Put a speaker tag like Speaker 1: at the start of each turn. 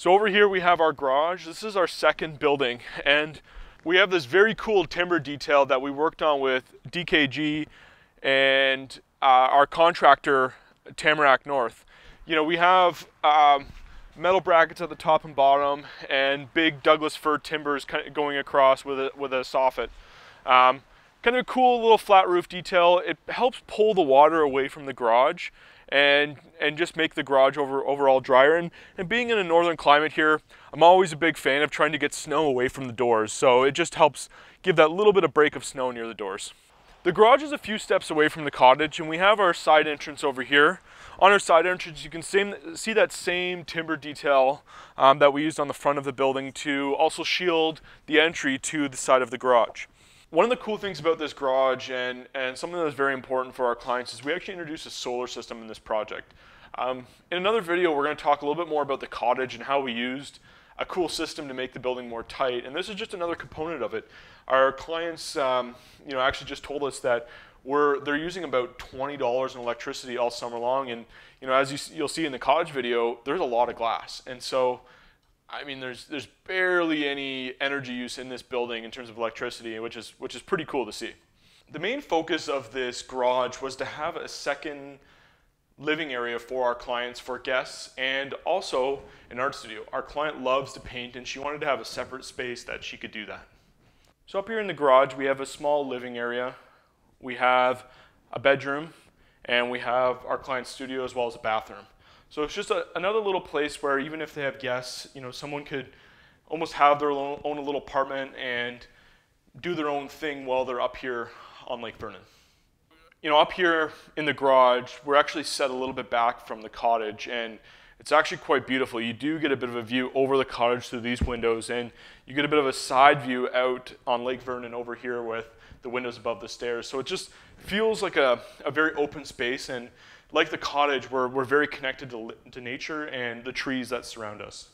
Speaker 1: So over here we have our garage. This is our second building and we have this very cool timber detail that we worked on with DKG and uh, our contractor Tamarack North. You know, we have um, metal brackets at the top and bottom and big Douglas fir timbers kind of going across with a, with a soffit. Um, kind of a cool little flat roof detail. It helps pull the water away from the garage and and just make the garage over overall drier. And, and being in a northern climate here, I'm always a big fan of trying to get snow away from the doors. So it just helps give that little bit of break of snow near the doors. The garage is a few steps away from the cottage and we have our side entrance over here. On our side entrance, you can see that same timber detail um, that we used on the front of the building to also shield the entry to the side of the garage. One of the cool things about this garage and, and something that's very important for our clients is we actually introduced a solar system in this project. Um, in another video, we're going to talk a little bit more about the cottage and how we used a cool system to make the building more tight. And this is just another component of it. Our clients, um, you know, actually just told us that we're, they're using about $20 in electricity all summer long. And, you know, as you, you'll see in the cottage video, there's a lot of glass. And so I mean, there's there's barely any energy use in this building in terms of electricity, which is which is pretty cool to see. The main focus of this garage was to have a second living area for our clients, for guests, and also an art studio. Our client loves to paint, and she wanted to have a separate space that she could do that. So up here in the garage, we have a small living area. We have a bedroom, and we have our client's studio as well as a bathroom. So it's just a, another little place where even if they have guests, you know, someone could almost have their own, own little apartment and do their own thing while they're up here on Lake Vernon. You know, up here in the garage, we're actually set a little bit back from the cottage and it's actually quite beautiful. You do get a bit of a view over the cottage through these windows and you get a bit of a side view out on Lake Vernon over here with the windows above the stairs. So it just feels like a, a very open space and like the cottage, we're, we're very connected to, to nature and the trees that surround us.